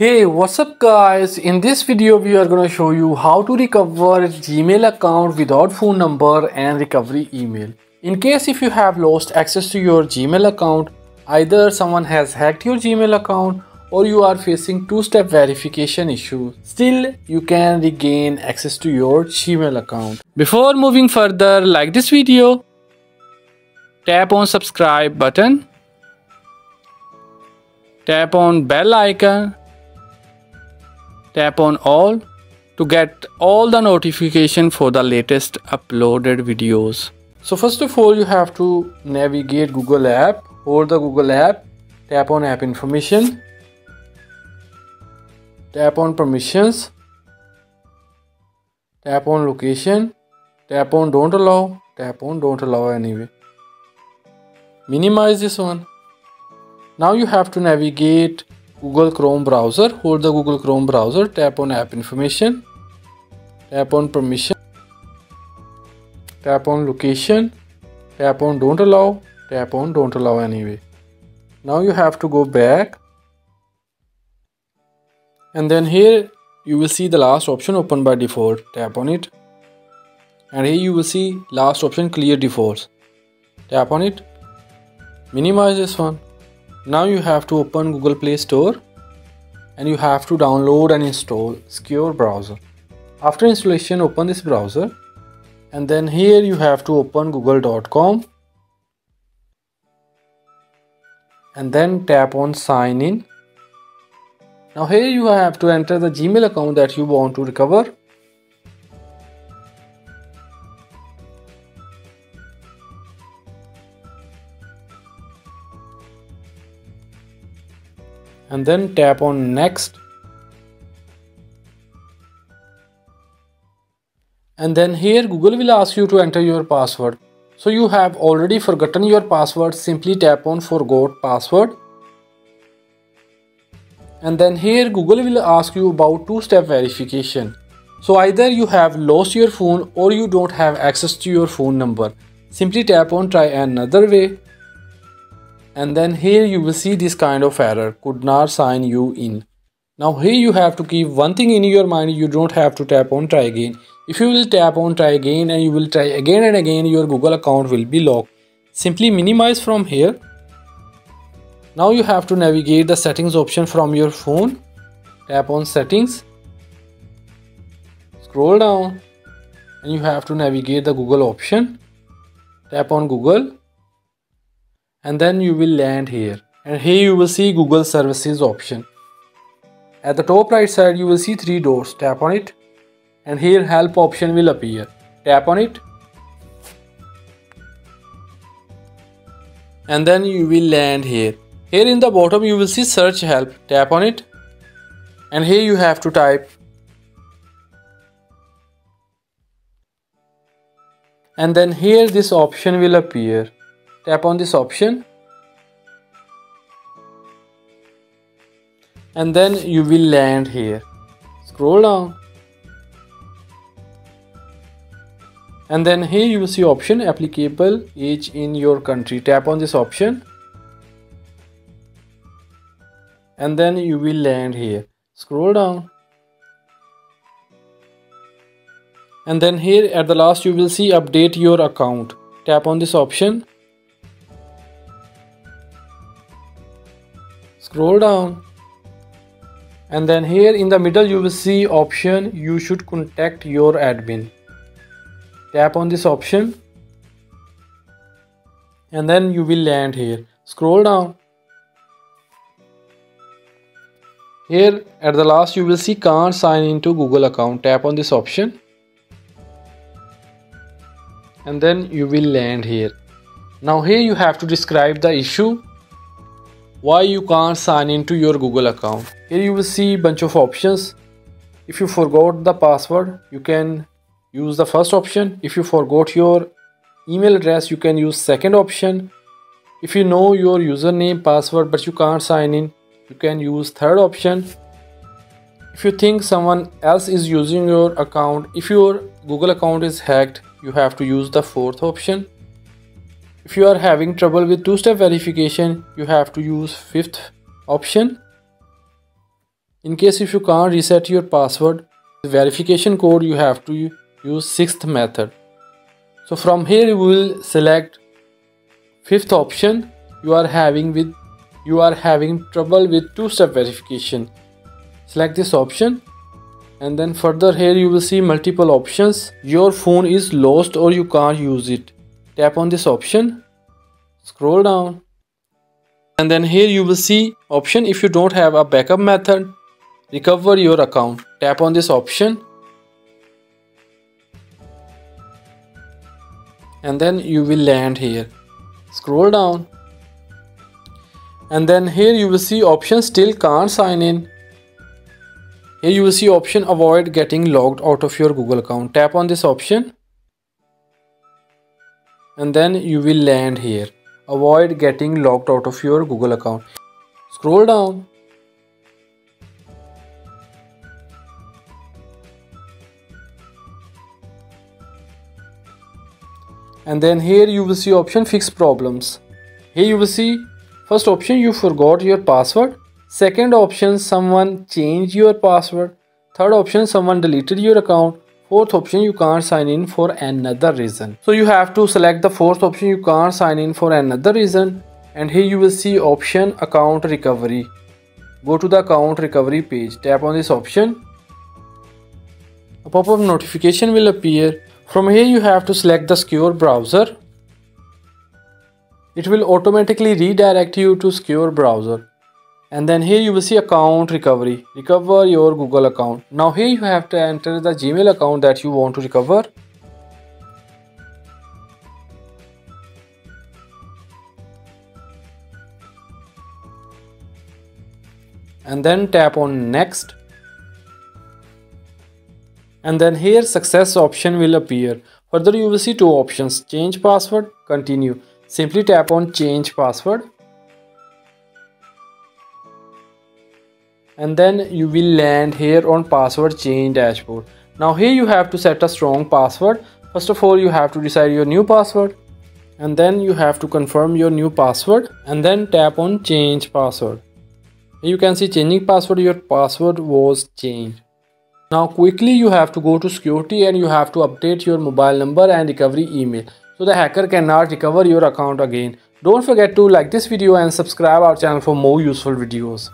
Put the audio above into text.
Hey what's up guys? In this video we are going to show you how to recover gmail account without phone number and recovery email. In case if you have lost access to your gmail account either someone has hacked your gmail account or you are facing two-step verification issue still you can regain access to your gmail account. Before moving further like this video tap on subscribe button tap on bell icon tap on all to get all the notification for the latest uploaded videos. So first of all you have to navigate google app. Hold the google app tap on app information. Tap on permissions. Tap on location. Tap on don't allow. Tap on don't allow anyway. Minimize this one. Now you have to navigate Google Chrome browser. Hold the Google Chrome browser, tap on app information, tap on permission, tap on location, tap on don't allow, tap on don't allow anyway. Now you have to go back. And then here you will see the last option open by default. Tap on it. And here you will see last option clear defaults. Tap on it, minimize this one now you have to open google play store and you have to download and install secure browser. After installation open this browser and then here you have to open google.com and then tap on sign in. Now here you have to enter the gmail account that you want to recover and then tap on next. And then here Google will ask you to enter your password. So you have already forgotten your password. Simply tap on forgot password. And then here Google will ask you about two-step verification. So either you have lost your phone or you don't have access to your phone number. Simply tap on try another way and then here you will see this kind of error could not sign you in. Now here you have to keep one thing in your mind you don't have to tap on try again. If you will tap on try again and you will try again and again your google account will be locked. Simply minimize from here. Now you have to navigate the settings option from your phone. Tap on settings. Scroll down. And you have to navigate the google option. Tap on google and then you will land here. And here you will see Google services option. At the top right side you will see three doors. Tap on it. And here help option will appear. Tap on it. And then you will land here. Here in the bottom you will see search help. Tap on it. And here you have to type. And then here this option will appear tap on this option. And then you will land here. Scroll down. And then here you will see option applicable age in your country. Tap on this option. And then you will land here. Scroll down. And then here at the last you will see update your account. Tap on this option scroll down. And then here in the middle you will see option you should contact your admin. Tap on this option. And then you will land here. Scroll down. Here at the last you will see can't sign into google account. Tap on this option. And then you will land here. Now here you have to describe the issue why you can't sign into your google account? Here you will see bunch of options. If you forgot the password you can use the first option. If you forgot your email address you can use second option. If you know your username password but you can't sign in you can use third option. If you think someone else is using your account if your google account is hacked you have to use the fourth option if you are having trouble with two-step verification, you have to use fifth option. in case if you can't reset your password verification code you have to use sixth method. So from here you will select fifth option. You are having with you are having trouble with two-step verification. Select this option. And then further here you will see multiple options. Your phone is lost or you can't use it tap on this option. Scroll down. And then here you will see option if you don't have a backup method. Recover your account. Tap on this option. And then you will land here. Scroll down. And then here you will see option still can't sign in. Here you will see option avoid getting logged out of your Google account. Tap on this option and then you will land here. Avoid getting logged out of your Google account. Scroll down. And then here you will see option fix problems. Here you will see first option you forgot your password Second option, someone changed your password. Third option, someone deleted your account. Fourth option, you can't sign in for another reason. So you have to select the fourth option, you can't sign in for another reason. And here you will see option account recovery. Go to the account recovery page. Tap on this option. A pop-up notification will appear. From here you have to select the secure browser. It will automatically redirect you to secure browser and then here you will see account recovery. Recover your google account. Now here you have to enter the gmail account that you want to recover. And then tap on next. And then here success option will appear. Further you will see two options. Change password continue. Simply tap on change password and then you will land here on password change dashboard. Now here you have to set a strong password. First of all you have to decide your new password and then you have to confirm your new password and then tap on change password. You can see changing password your password was changed. Now quickly you have to go to security and you have to update your mobile number and recovery email so the hacker cannot recover your account again. Don't forget to like this video and subscribe our channel for more useful videos